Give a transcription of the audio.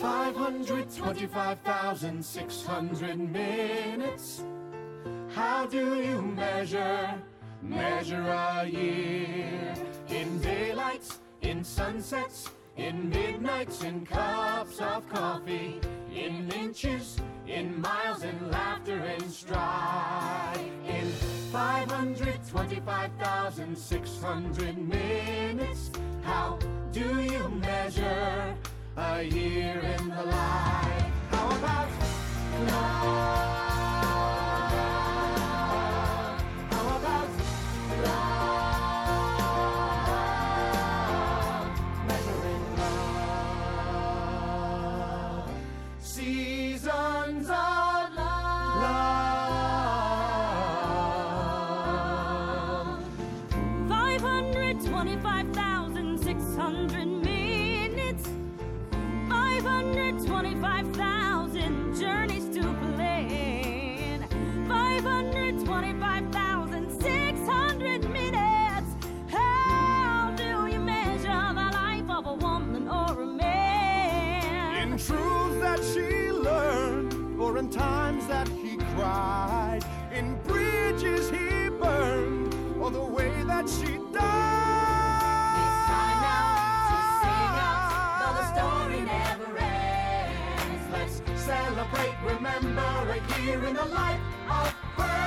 525,600 minutes. How do you measure, measure a year? In daylights, in sunsets, in midnights, in cups of coffee, in inches, in miles, in laughter, in stride. In 525,600 minutes, a in the life? How about love? How about love? Measuring love. Seasons of love. 525,600 minutes. 525,000 journeys to plan. 525,600 minutes. How do you measure the life of a woman or a man? In truths that she learned, or in times that he cried, in bridges he burned, or the way that she died. Remember a year in the life of